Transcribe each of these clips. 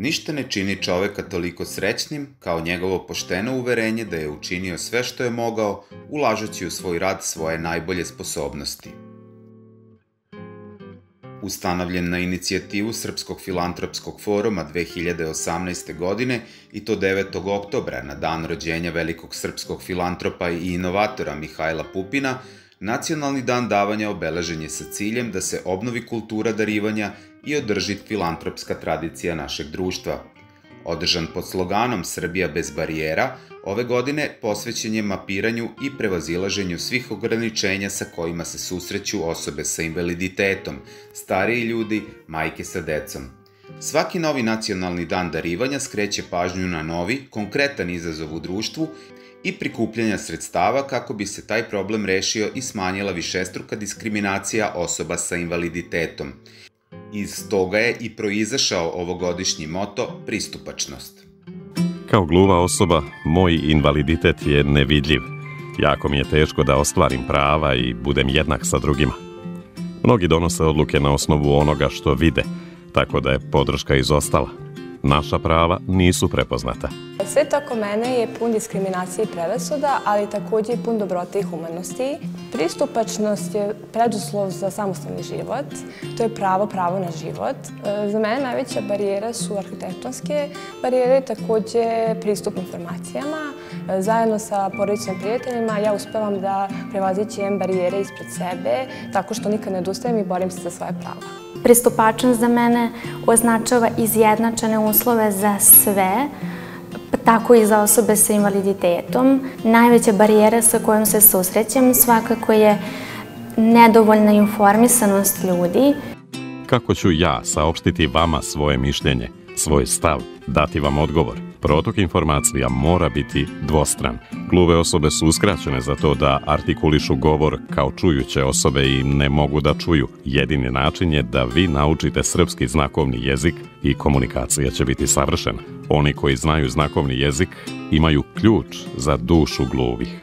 Ništa ne čini čoveka toliko srećnim kao njegovo pošteno uverenje da je učinio sve što je mogao, ulažući u svoj rad svoje najbolje sposobnosti. Ustanovljen na inicijativu Srpskog filantropskog foruma 2018. godine i to 9. oktobra na dan rođenja velikog srpskog filantropa i inovatora Mihajla Pupina, Nacionalni dan davanja obeležen je sa ciljem da se obnovi kultura darivanja i održi filantropska tradicija našeg društva. Održan pod sloganom Srbija bez barijera, ove godine posvećen je mapiranju i prevazilaženju svih ograničenja sa kojima se susreću osobe sa invaliditetom, stariji ljudi, majke sa decom. Svaki novi nacionalni dan darivanja skreće pažnju na novi, konkretan izazov u društvu i prikupljanja sredstava kako bi se taj problem rešio i smanjila višestruka diskriminacija osoba sa invaliditetom. Iz toga je i proizašao ovogodišnji moto pristupačnost. Kao gluva osoba, moj invaliditet je nevidljiv. Jako mi je teško da ostvarim prava i budem jednak sa drugima. Mnogi donose odluke na osnovu onoga što vide, tako da je podrška izostala. Naša prava nisu prepoznata. Svet oko mene je pun diskriminacije i prevesuda, ali takođe i pun dobrote i humanosti. Pristupačnost je preduslov za samostalni život. To je pravo, pravo na život. E, za mene najveća barijera su arhitektonske barijere i takođe pristup informacijama. E, zajedno sa porodičnim prijateljima ja uspevam da prevazićem barijere ispred sebe tako što nikad ne odustajem i borim se za svoje prava. Pristupačnost za mene označava izjednačene uslove za sve, tako i za osobe sa invaliditetom. Najveća barijera sa kojom se susrećem svakako je nedovoljna informisanost ljudi. Kako ću ja saopštiti vama svoje mišljenje, svoj stav, dati vam odgovor? Protok informacija mora biti dvostran. Gluve osobe su uskraćene za to da artikulišu govor kao čujuće osobe i ne mogu da čuju. Jedini način je da vi naučite srpski znakovni jezik i komunikacija će biti savršena. Oni koji znaju znakovni jezik imaju ključ za dušu gluvih.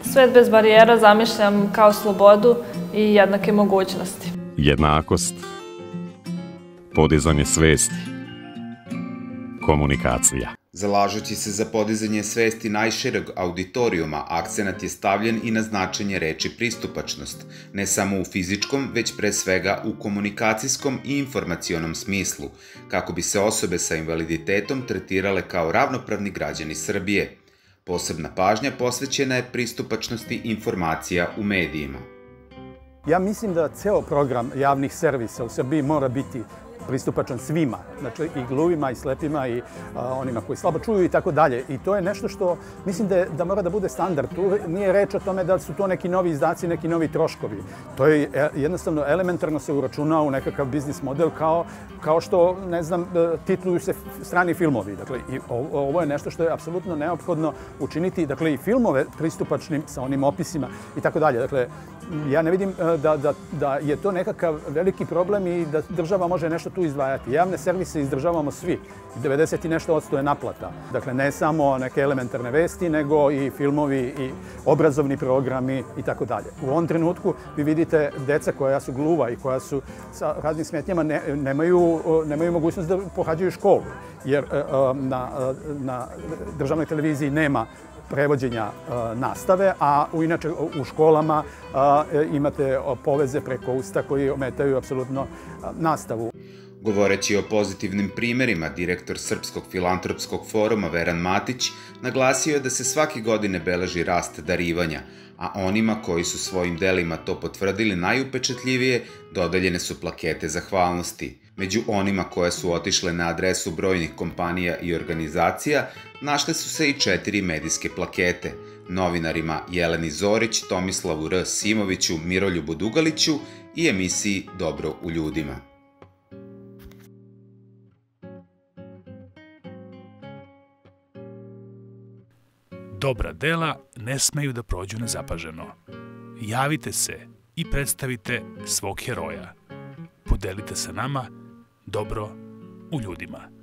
Svet bez barijera zamišljam kao slobodu i jednake mogućnosti. Jednakost, podizanje svesti, komunikacija. Zalažući se za podizanje svesti najšireg auditorijuma, akcenat je stavljen i na značenje reči pristupačnost, ne samo u fizičkom, već pre svega u komunikacijskom i informacionom smislu, kako bi se osobe sa invaliditetom tretirale kao ravnopravni građani Srbije. Posebna pažnja posvećena je pristupačnosti informacija u medijima. Ja mislim da ceo program javnih servisa u Srbiji mora biti pristupačan svima, znači i gluvima i slepima i a, onima koji slabo čuju i tako dalje. I to je nešto što mislim da, je, da mora da bude standard. Tu nije reč o tome da su to neki novi izdaci, neki novi troškovi. To je e, jednostavno elementarno se uračuna u nekakav biznis model kao, kao što, ne znam, e, titluju se strani filmovi. Dakle, i ovo je nešto što je apsolutno neophodno učiniti, dakle, i filmove pristupačnim sa onim opisima i tako dalje. Dakle, ja ne vidim e, da, da, da je to nekakav veliki problem i da država može nešto tu izdvajati. Javne servise izdržavamo svi. 90 i nešto odsto je naplata. Dakle, ne samo neke elementarne vesti, nego i filmovi i obrazovni programi i tako dalje. U ovom trenutku vi vidite deca koja su gluva i koja su sa raznim smetnjama ne, nemaju, nemaju mogućnost da pohađaju školu. Jer e, e, na, na državnoj televiziji nema prevođenja e, nastave, a u inače u školama e, imate poveze preko usta koji ometaju apsolutno nastavu. Govoreći o pozitivnim primerima, direktor Srpskog filantropskog foruma Veran Matić naglasio je da se svake godine beleži rast darivanja, a onima koji su svojim delima to potvrdili najupečetljivije dodaljene su plakete zahvalnosti. Među onima koje su otišle na adresu brojnih kompanija i organizacija, našle su se i četiri medijske plakete, novinarima Jeleni Zorić, Tomislavu R. Simoviću, Miroljubu Dugaliću i emisiji Dobro u ljudima. Dobra dela ne smeju da prođu nezapaženo. Javite se i predstavite svog heroja. Podelite sa nama dobro u ljudima.